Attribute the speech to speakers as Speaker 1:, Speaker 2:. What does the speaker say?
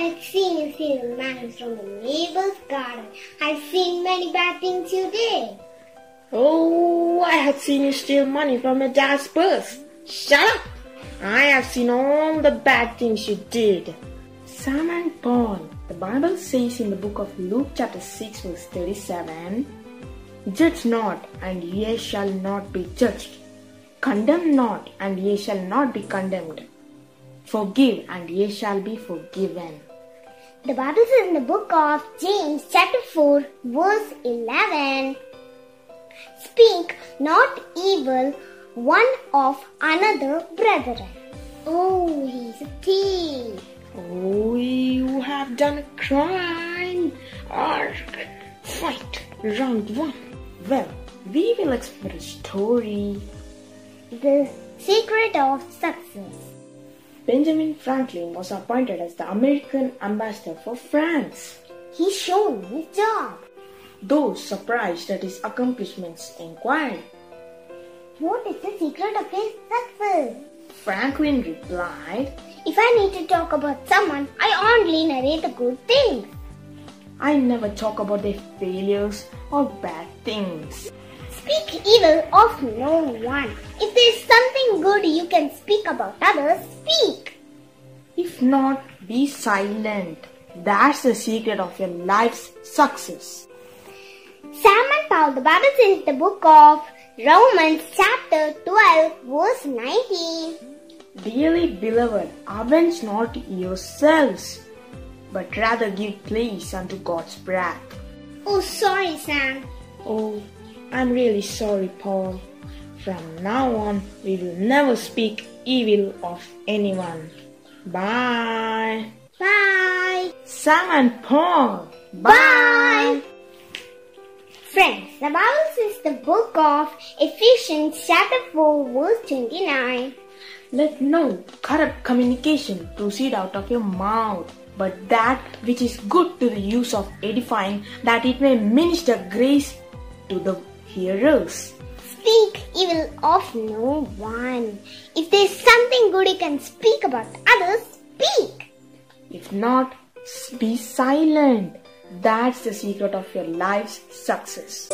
Speaker 1: I've seen you steal mangoes from the neighbor's garden. I've seen many bad things you did.
Speaker 2: Oh, I have seen you steal money from your dad's purse. Shut up! I have seen all the bad things you did. Sam and Paul, the Bible says in the book of Luke chapter 6 verse 37, Judge not, and ye shall not be judged. Condemn not, and ye shall not be condemned. Forgive, and ye shall be forgiven.
Speaker 1: The Bible says in the book of James, chapter 4, verse 11 Speak not evil one of another brethren. Oh, he's a thief.
Speaker 2: Oh, you have done a crime. Ark, fight, round one. Well, we will explore a story.
Speaker 1: The secret of success.
Speaker 2: Benjamin Franklin was appointed as the American ambassador for France.
Speaker 1: He shown his job.
Speaker 2: Those surprised at his accomplishments inquired.
Speaker 1: What is the secret of his success?
Speaker 2: Franklin replied,
Speaker 1: If I need to talk about someone, I only narrate the good things.
Speaker 2: I never talk about their failures or bad things.
Speaker 1: Speak evil of no one. If there is something good you can speak about others, speak.
Speaker 2: Not, be silent. That's the secret of your life's success.
Speaker 1: Sam and Paul, the Bible says the book of Romans chapter 12 verse 19.
Speaker 2: Dearly beloved, avenge not yourselves, but rather give place unto God's wrath.
Speaker 1: Oh, sorry, Sam.
Speaker 2: Oh, I'm really sorry, Paul. From now on, we will never speak evil of anyone. Bye.
Speaker 1: Bye.
Speaker 2: Sam and Paul.
Speaker 1: Bye. Friends, the Bible says the book of Ephesians chapter 4 verse 29.
Speaker 2: Let no corrupt communication proceed out of your mouth, but that which is good to the use of edifying, that it may minister grace to the hearers.
Speaker 1: Speak evil of no one. If there is something good you can speak about speak.
Speaker 2: If not, be silent. That's the secret of your life's success.